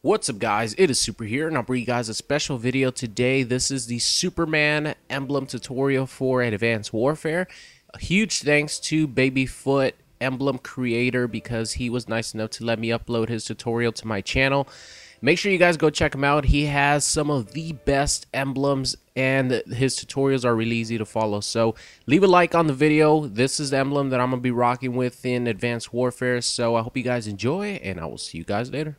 What's up guys, it is Super here and I'll bring you guys a special video today. This is the Superman emblem tutorial for Advanced Warfare. A huge thanks to Babifoot emblem creator because he was nice enough to let me upload his tutorial to my channel. Make sure you guys go check him out. He has some of the best emblems and his tutorials are really easy to follow. So leave a like on the video. This is the emblem that I'm going to be rocking with in Advanced Warfare. So I hope you guys enjoy and I will see you guys later.